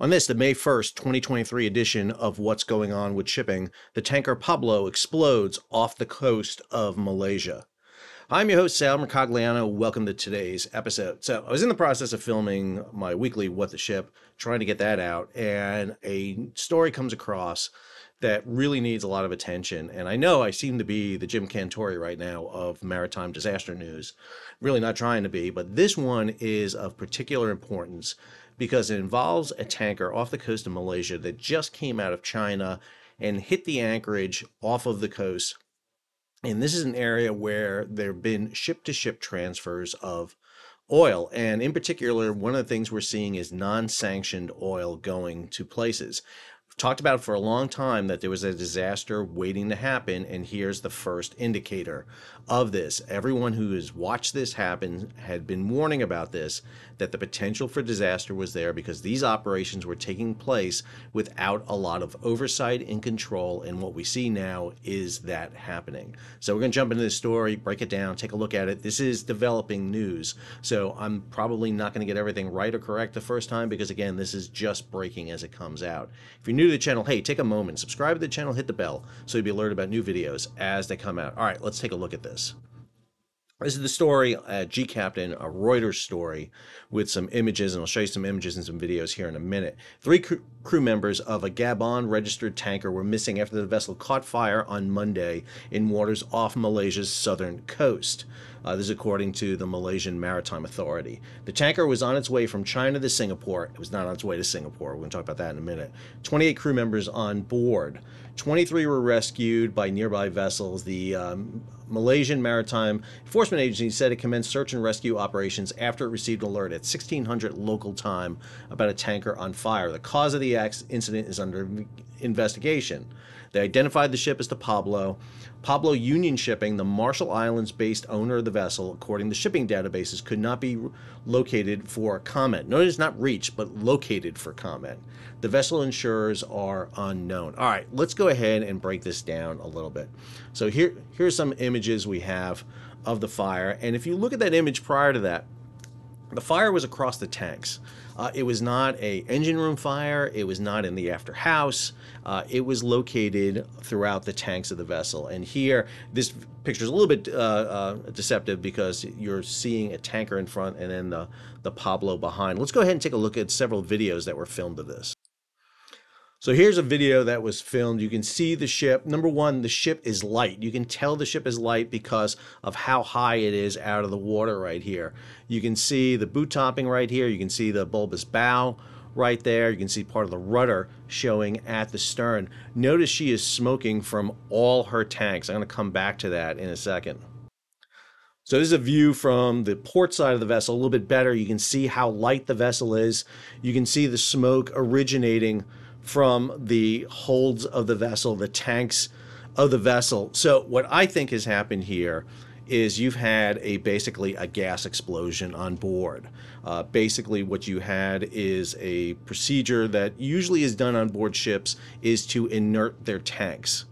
On this, the May 1st, 2023 edition of What's Going On with Shipping, the tanker Pablo explodes off the coast of Malaysia. I'm your host, Sal Mercogliano. Welcome to today's episode. So, I was in the process of filming my weekly What the Ship, trying to get that out, and a story comes across that really needs a lot of attention. And I know I seem to be the Jim Cantore right now of maritime disaster news. Really not trying to be, but this one is of particular importance because it involves a tanker off the coast of Malaysia that just came out of China and hit the anchorage off of the coast. And this is an area where there have been ship to ship transfers of oil. And in particular, one of the things we're seeing is non sanctioned oil going to places talked about for a long time that there was a disaster waiting to happen, and here's the first indicator of this. Everyone who has watched this happen had been warning about this, that the potential for disaster was there because these operations were taking place without a lot of oversight and control, and what we see now is that happening. So we're going to jump into this story, break it down, take a look at it. This is developing news, so I'm probably not going to get everything right or correct the first time because, again, this is just breaking as it comes out. If you're new to the channel, hey, take a moment, subscribe to the channel, hit the bell so you'll be alerted about new videos as they come out. All right, let's take a look at this. This is the story at gCaptain, a Reuters story with some images, and I'll show you some images and some videos here in a minute. Three crew members of a Gabon registered tanker were missing after the vessel caught fire on Monday in waters off Malaysia's southern coast. Uh, this is according to the Malaysian Maritime Authority. The tanker was on its way from China to Singapore. It was not on its way to Singapore. We're going to talk about that in a minute. 28 crew members on board. 23 were rescued by nearby vessels. The um, Malaysian Maritime Enforcement Agency said it commenced search and rescue operations after it received an alert at 1600 local time about a tanker on fire. The cause of the incident is under investigation. They identified the ship as the Pablo. Pablo Union Shipping, the Marshall Islands based owner of the vessel, according to shipping databases, could not be located for comment. Notice not reached, but located for comment. The vessel insurers are unknown. All right, let's go ahead and break this down a little bit. So here, here's some images we have of the fire. And if you look at that image prior to that, the fire was across the tanks. Uh, it was not a engine room fire. It was not in the after house. Uh, it was located throughout the tanks of the vessel. And here, this picture is a little bit uh, uh, deceptive because you're seeing a tanker in front and then the, the Pablo behind. Let's go ahead and take a look at several videos that were filmed of this. So here's a video that was filmed. You can see the ship. Number one, the ship is light. You can tell the ship is light because of how high it is out of the water right here. You can see the boot topping right here. You can see the bulbous bow right there. You can see part of the rudder showing at the stern. Notice she is smoking from all her tanks. I'm going to come back to that in a second. So this is a view from the port side of the vessel, a little bit better. You can see how light the vessel is. You can see the smoke originating from the holds of the vessel, the tanks of the vessel. So what I think has happened here is you've had a basically a gas explosion on board. Uh, basically, what you had is a procedure that usually is done on board ships is to inert their tanks.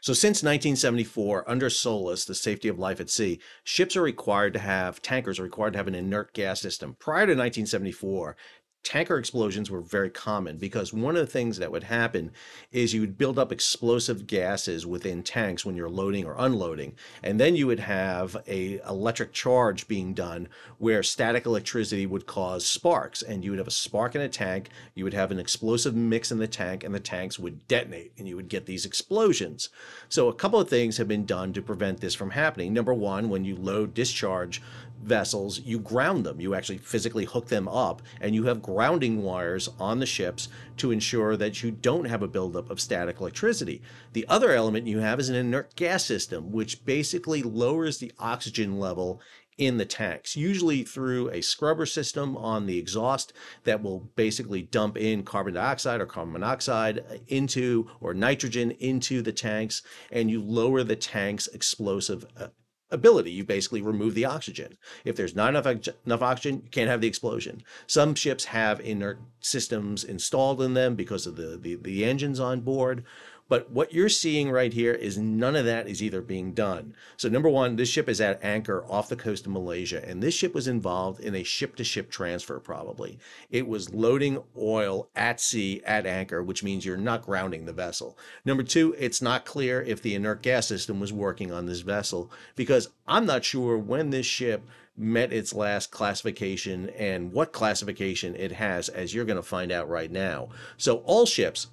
So since 1974, under SOLAS, the safety of life at sea, ships are required to have, tankers are required to have an inert gas system. Prior to 1974, tanker explosions were very common because one of the things that would happen is you would build up explosive gases within tanks when you're loading or unloading. And then you would have a electric charge being done where static electricity would cause sparks and you would have a spark in a tank you would have an explosive mix in the tank and the tanks would detonate and you would get these explosions. So a couple of things have been done to prevent this from happening. Number one when you load discharge vessels, you ground them. You actually physically hook them up, and you have grounding wires on the ships to ensure that you don't have a buildup of static electricity. The other element you have is an inert gas system, which basically lowers the oxygen level in the tanks, usually through a scrubber system on the exhaust that will basically dump in carbon dioxide or carbon monoxide into or nitrogen into the tanks, and you lower the tank's explosive uh, ability. You basically remove the oxygen. If there's not enough enough oxygen, you can't have the explosion. Some ships have inert systems installed in them because of the, the, the engines on board, But what you're seeing right here is none of that is either being done. So, number one, this ship is at anchor off the coast of Malaysia, and this ship was involved in a ship to ship transfer, probably. It was loading oil at sea at anchor, which means you're not grounding the vessel. Number two, it's not clear if the inert gas system was working on this vessel because I'm not sure when this ship met its last classification and what classification it has, as you're going to find out right now. So, all ships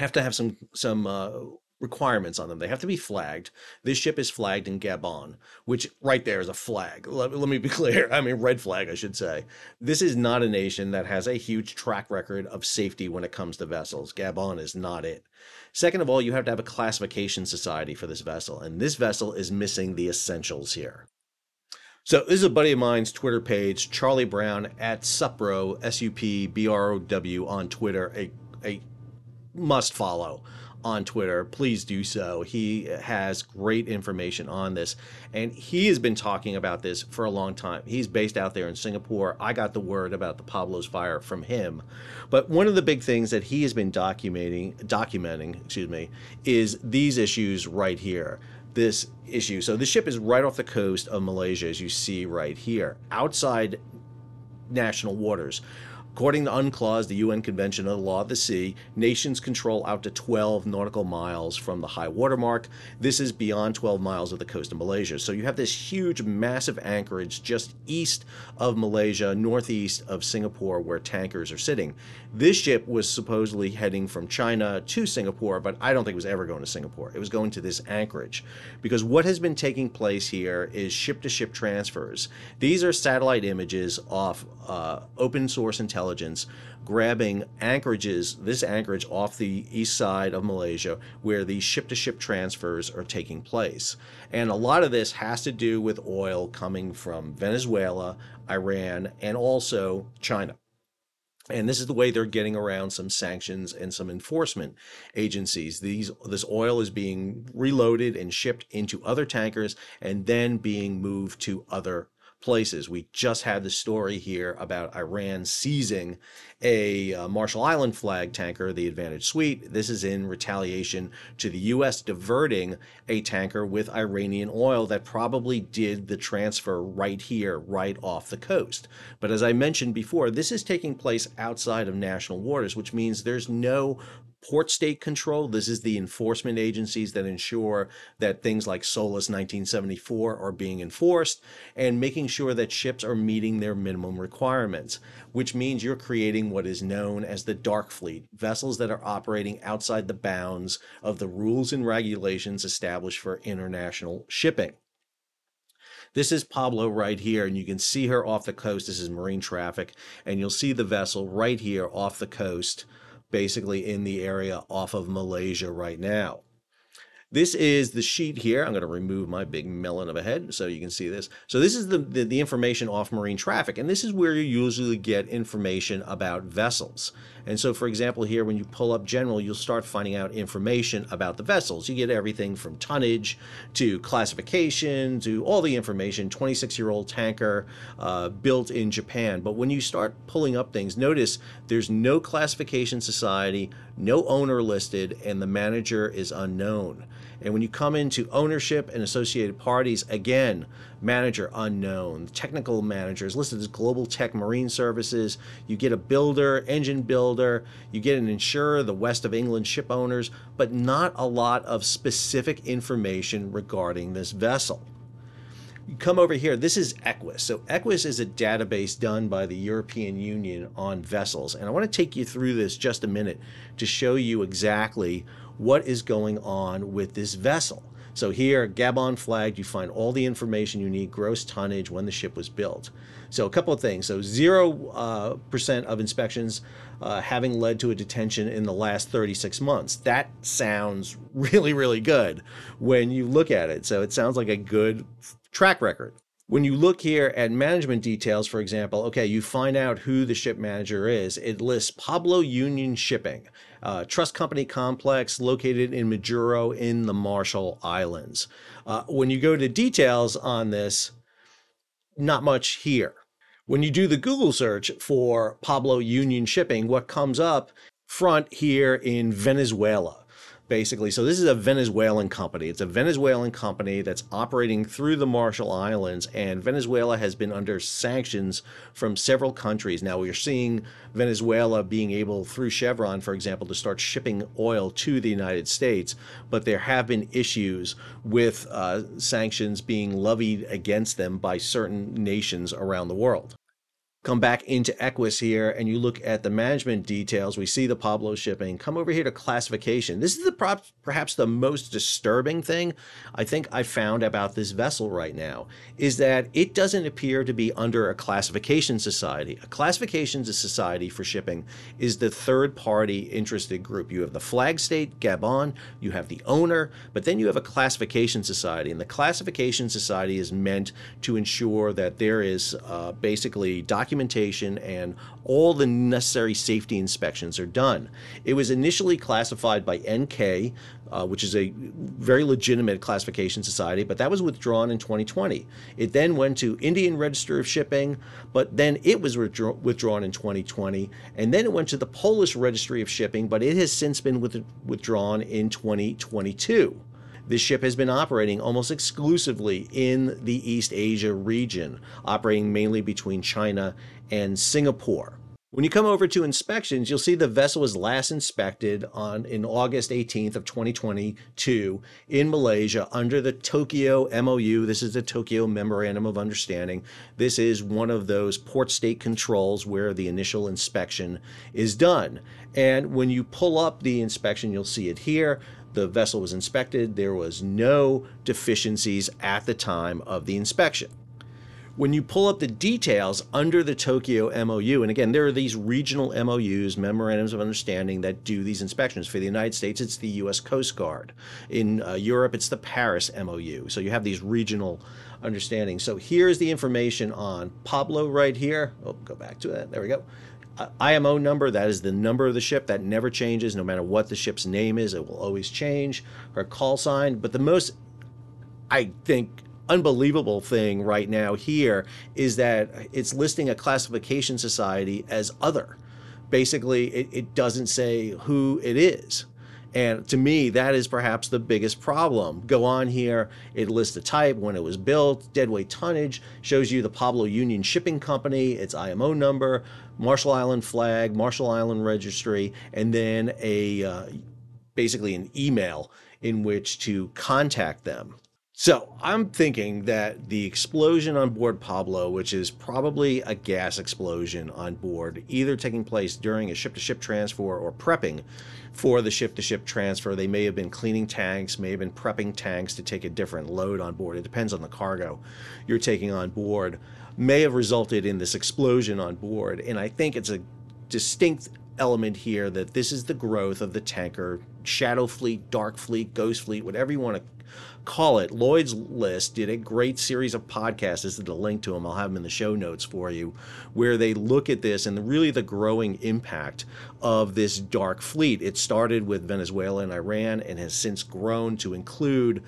have to have some some uh, requirements on them. They have to be flagged. This ship is flagged in Gabon, which right there is a flag. Let, let, me be clear. I mean, red flag, I should say. This is not a nation that has a huge track record of safety when it comes to vessels. Gabon is not it. Second of all, you have to have a classification society for this vessel, and this vessel is missing the essentials here. So this is a buddy of mine's Twitter page, Charlie Brown at Supbrow S U P B R O W on Twitter, a a must follow on Twitter. Please do so. He has great information on this, and he has been talking about this for a long time. He's based out there in Singapore. I got the word about the Pablo's fire from him. But one of the big things that he has been documenting, documenting, excuse me, is these issues right here. This issue. So the ship is right off the coast of Malaysia, as you see right here, outside national waters. According to UNCLOS, the UN Convention on the Law of the Sea, nations control out to 12 nautical miles from the high water mark. This is beyond 12 miles of the coast of Malaysia. So you have this huge, massive anchorage just east of Malaysia, northeast of Singapore, where tankers are sitting. This ship was supposedly heading from China to Singapore, but I don't think it was ever going to Singapore. It was going to this anchorage. Because what has been taking place here is ship to ship transfers. These are satellite images off uh, open source intelligence intelligence grabbing anchorages, this anchorage off the east side of Malaysia, where these ship to ship transfers are taking place. And a lot of this has to do with oil coming from Venezuela, Iran, and also China. And this is the way they're getting around some sanctions and some enforcement agencies. These this oil is being reloaded and shipped into other tankers and then being moved to other places. We just had the story here about Iran seizing a uh, Marshall Island flag tanker, the Advantage Sweet. This is in retaliation to the U.S. diverting a tanker with Iranian oil that probably did the transfer right here, right off the coast. But as I mentioned before, this is taking place outside of national waters, which means there's no port state control. This is the enforcement agencies that ensure that things like SOLAS 1974 are being enforced and making sure that ships are meeting their minimum requirements, which means you're creating what is known as the dark fleet, vessels that are operating outside the bounds of the rules and regulations established for international shipping. This is Pablo right here, and you can see her off the coast. This is marine traffic, and you'll see the vessel right here off the coast basically in the area off of Malaysia right now. This is the sheet here. I'm going to remove my big melon of a head so you can see this. So this is the, the, the, information off marine traffic, and this is where you usually get information about vessels. And so, for example, here when you pull up general, you'll start finding out information about the vessels. You get everything from tonnage to classification to all the information, 26-year-old tanker uh, built in Japan. But when you start pulling up things, notice there's no classification society, no owner listed, and the manager is unknown. And when you come into ownership and associated parties, again, manager unknown, technical managers listed as Global Tech Marine Services. You get a builder, engine builder, you get an insurer, the West of England ship owners, but not a lot of specific information regarding this vessel you come over here. This is Equasis. So Equasis is a database done by the European Union on vessels. And I want to take you through this just a minute to show you exactly what is going on with this vessel. So here, Gabon flagged, you find all the information you need, gross tonnage, when the ship was built. So a couple of things. So 0 uh, percent of inspections uh, having led to a detention in the last 36 months. That sounds really, really good when you look at it. So it sounds like a good track record. When you look here at management details, for example, okay, you find out who the ship manager is. It lists Pablo Union Shipping, uh, trust company complex located in Majuro in the Marshall Islands. Uh, when you go to details on this, not much here. When you do the Google search for Pablo Union Shipping, what comes up front here in Venezuela. Basically. So this is a Venezuelan company. It's a Venezuelan company that's operating through the Marshall Islands, and Venezuela has been under sanctions from several countries. Now we're seeing Venezuela being able, through Chevron, for example, to start shipping oil to the United States, but there have been issues with uh, sanctions being levied against them by certain nations around the world come back into Equasis here and you look at the management details, we see the Pablo shipping. Come over here to classification. This is the perhaps the most disturbing thing I think I found about this vessel right now is that it doesn't appear to be under a classification society. A classification society for shipping is the third party interested group. You have the flag state, Gabon, you have the owner, but then you have a classification society. And the classification society is meant to ensure that there is uh, basically documentation documentation and all the necessary safety inspections are done. It was initially classified by NK, uh, which is a very legitimate classification society, but that was withdrawn in 2020. It then went to Indian Register of Shipping, but then it was withdraw- withdrawn in 2020, and then it went to the Polish Registry of Shipping, but it has since been with- withdrawn in 2022. This ship has been operating almost exclusively in the East Asia region, operating mainly between China and Singapore. When you come over to inspections, you'll see the vessel was last inspected on in August 18th of 2022 in Malaysia under the Tokyo MOU. This is the Tokyo Memorandum of Understanding. This is one of those port state controls where the initial inspection is done. And when you pull up the inspection, you'll see it here. The vessel was inspected. There was no deficiencies at the time of the inspection. When you pull up the details under the Tokyo MOU, and again, there are these regional MOUs, memorandums of understanding, that do these inspections. For the United States, it's the U.S. Coast Guard. In uh, Europe, it's the Paris MOU. So you have these regional understandings. So here's the information on Pablo right here. Oh, go back to that. There we go. IMO number, that is the number of the ship. That never changes no matter what the ship's name is. It will always change. Her call sign. But the most, I think, unbelievable thing right now here is that it's listing a classification society as other. Basically, it, it doesn't say who it is. And to me, that is perhaps the biggest problem. Go on here, it lists the type, when it was built, deadweight tonnage, shows you the Pablo Union Shipping Company, its IMO number, Marshall Island flag, Marshall Island registry, and then a uh, basically an email in which to contact them. So I'm thinking that the explosion on board Pablo, which is probably a gas explosion on board, either taking place during a ship to ship transfer or prepping for the ship to ship transfer, they may have been cleaning tanks, may have been prepping tanks to take a different load on board. It depends on the cargo you're taking on board, may have resulted in this explosion on board. And I think it's a distinct element here that this is the growth of the tanker shadow fleet, dark fleet, ghost fleet, whatever you want to call it. Lloyd's List did a great series of podcasts. This is the link to them. I'll have them in the show notes for you, where they look at this and really the growing impact of this dark fleet. It started with Venezuela and Iran and has since grown to include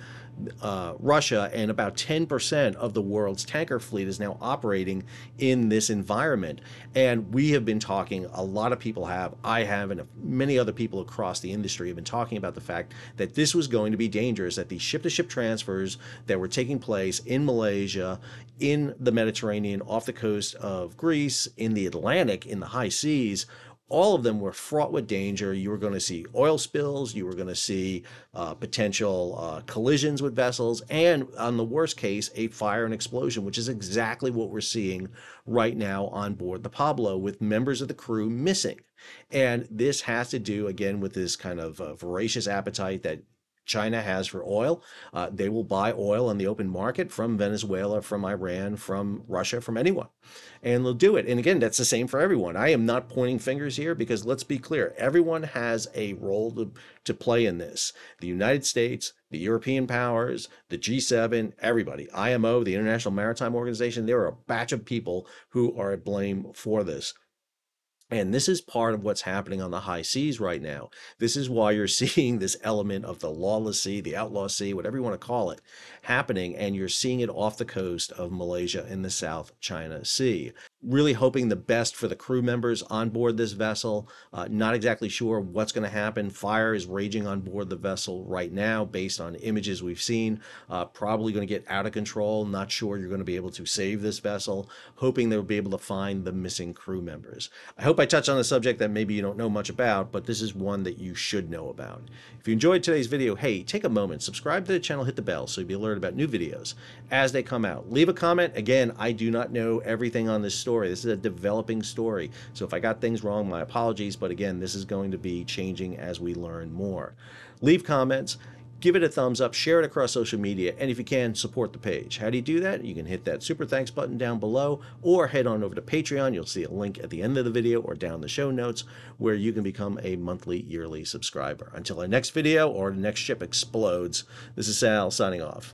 uh, Russia, and about 10% of the world's tanker fleet is now operating in this environment. And we have been talking, a lot of people have, I have, and many other people across the industry have been talking about the fact that this was going to be dangerous, that these ship to ship transfers that were taking place in Malaysia, in the Mediterranean, off the coast of Greece, in the Atlantic, in the high seas, all of them were fraught with danger. You were going to see oil spills, you were going to see uh, potential uh, collisions with vessels, and on the worst case, a fire and explosion, which is exactly what we're seeing right now on board the Pablo with members of the crew missing. And this has to do, again, with this kind of uh, voracious appetite that China has for oil. Uh, they will buy oil on the open market from Venezuela, from Iran, from Russia, from anyone. And they'll do it. And again, that's the same for everyone. I am not pointing fingers here because let's be clear everyone has a role to, to play in this. The United States, the European powers, the G7, everybody, IMO, the International Maritime Organization, there are a batch of people who are at blame for this. And this is part of what's happening on the high seas right now. This is why you're seeing this element of the lawless sea, the outlaw sea, whatever you want to call it, happening. And you're seeing it off the coast of Malaysia in the South China Sea. Really hoping the best for the crew members on board this vessel. Uh, not exactly sure what's going to happen. Fire is raging on board the vessel right now based on images we've seen. Uh, probably going to get out of control. Not sure you're going to be able to save this vessel. Hoping they'll be able to find the missing crew members. I hope I touched on a subject that maybe you don't know much about, but this is one that you should know about. If you enjoyed today's video, hey, take a moment, subscribe to the channel, hit the bell so you'll be alerted about new videos as they come out. Leave a comment. Again, I do not know everything on this story story. This is a developing story. So if I got things wrong, my apologies. But again, this is going to be changing as we learn more. Leave comments give it a thumbs up, share it across social media, and if you can, support the page. How do you do that? You can hit that super thanks button down below or head on over to Patreon. You'll see a link at the end of the video or down the show notes where you can become a monthly, yearly subscriber. Until our next video or the next ship explodes, this is Sal signing off.